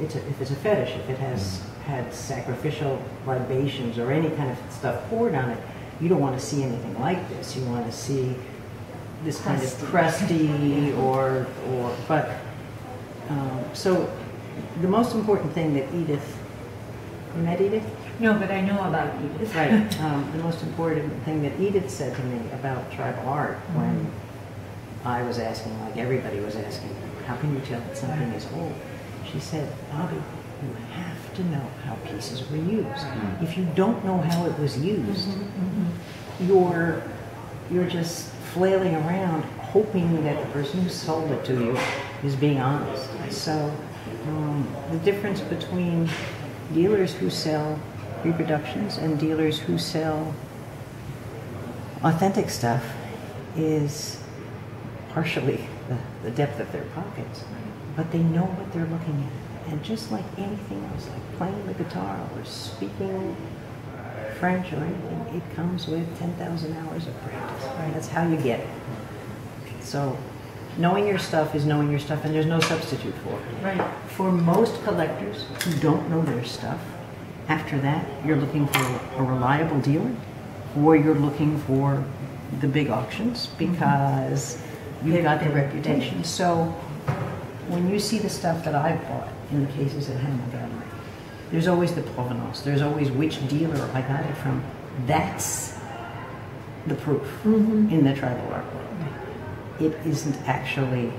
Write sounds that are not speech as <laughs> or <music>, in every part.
it's a, if it's a fetish, if it has had sacrificial libations or any kind of stuff poured on it, you don't want to see anything like this. You want to see this kind of crusty <laughs> or, or, but, um, so the most important thing that Edith, you met Edith? No, but I know about Edith. Right. <laughs> Um, the most important thing that Edith said to me about tribal art when I was asking, like everybody was asking, how can you tell that something is old? She said, Bobby, you have to know how pieces were used. Mm-hmm. If you don't know how it was used, mm-hmm, mm-hmm. you're you're just flailing around hoping that the person who sold it to you is being honest. So um, the difference between dealers who sell reproductions and dealers who sell authentic stuff is partially the, the depth of their pockets, but they know what they're looking at. And just like anything else, like playing the guitar or speaking French or anything, it comes with 10,000 hours of practice. That's how you get it. So knowing your stuff is knowing your stuff, and there's no substitute for it. Right. For most collectors who don't know their stuff, after that, you're looking for a reliable dealer, or you're looking for the big auctions mm-hmm. because you've got their reputation. So when you see the stuff that I've bought in the cases at Hamill Gallery, there's always the provenance. There's always which dealer I got it from. That's the proof in the tribal art world. It isn't actually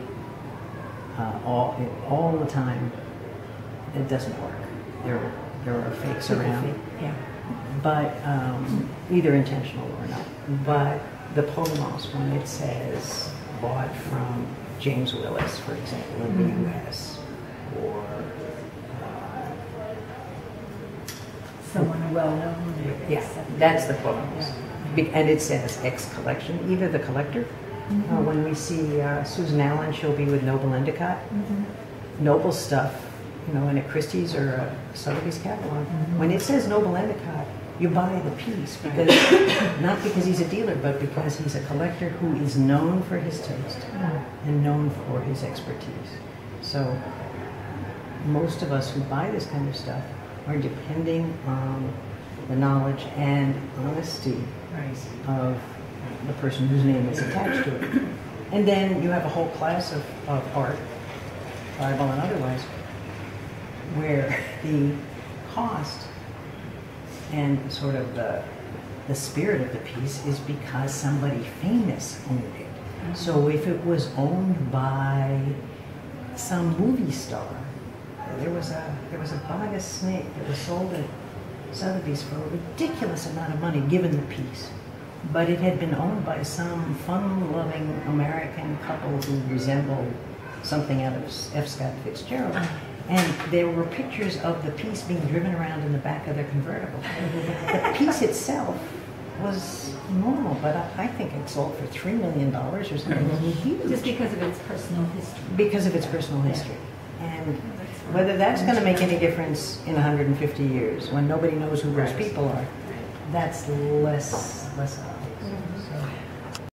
uh, all it, all the time. It doesn't work. There there are fakes around Yeah. but um, either intentional or not. But the provenance, when it says bought from James Willis, for example, in the U.S., or uh, Someone well-known. yeah, that's the provenance, Be- and it says X collection. Either the collector, uh, when we see uh, Susan Allen, she'll be with Noble Endicott. Noble stuff, you know, in a Christie's or a Sotheby's catalog. When it says Noble Endicott, you buy the piece because <coughs> not because he's a dealer, but because he's a collector who is known for his taste mm. and known for his expertise. So most of us who buy this kind of stuff are depending on the knowledge and honesty of the person whose name is attached to it. And then you have a whole class of, of art, Bible and otherwise, where <laughs> the cost and sort of the, the spirit of the piece is because somebody famous owned it. Mm-hmm. So if it was owned by some movie star, there was a there was a Baga snake that was sold at Sotheby's for a ridiculous amount of money, given the piece. But it had been owned by some fun-loving American couple who resembled something out of F. Scott Fitzgerald. Uh-huh. And there were pictures of the piece being driven around in the back of their convertible. the piece itself was normal, but I, I think it sold for $3 million or something mm-hmm. huge Just because of its personal history. because of its personal history. And whether that's going to make any difference in 150 years when nobody knows who those people are, that's less less